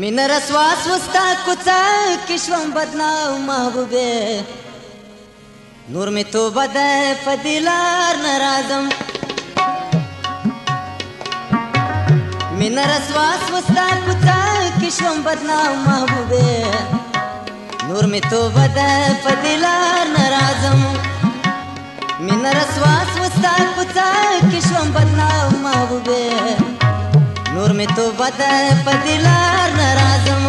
مین رسواس وستا کوڅه کې شوم بدنام محبوبه نور می توبه ده فدیلار ناراضم مین رسواس وستا کوڅه کې شوم بدنام محبوبه نور می توبه ده فدیلار ناراضم مین رسواس وستا کوڅه کې شوم بدنام محبوبه مې توبه ده په دلار ناراضم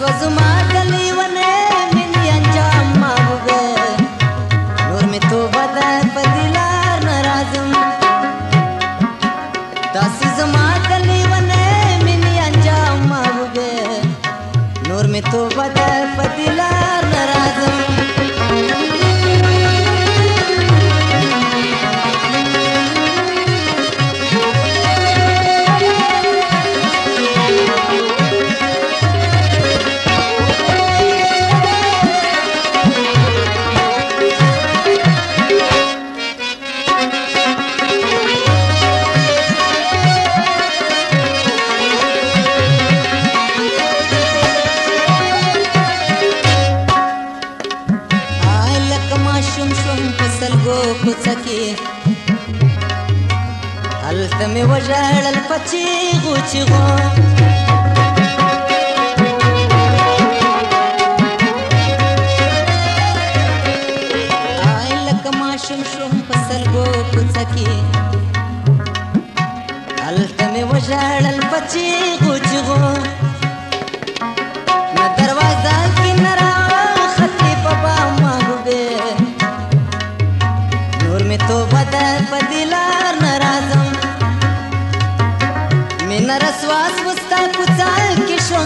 was mine. هلته مې وژړل په چیغو چیغو ماشم شوم په سلګو کوڅه کې هلته مې وژړل په چیغو چیغو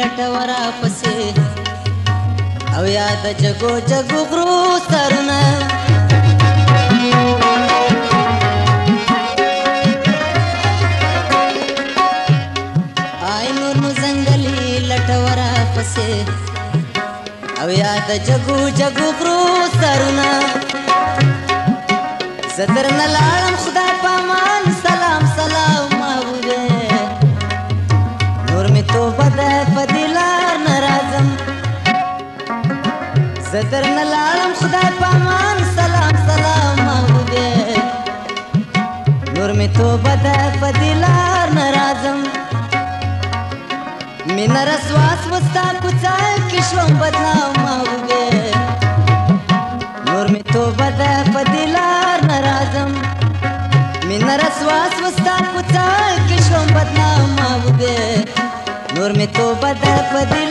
لټورا پسې او یاد جگو جگو غرو سرنا آی نور مو زنګلي لټورا پسې او یاد جگو جگو غرو سرنا زدر نه لاړم خدا پامان زدر نلالم خدای پامان سلام سلام محبوبه نور می توبه ده فدیلار نرازم می نرسواس وستا کچای کشوم بدنام محبوبه نور می توبه ده فدیلار نرازم می نرسواس وستا کچای کشوم بدنام محبوبه نور می توبه ده فدیلار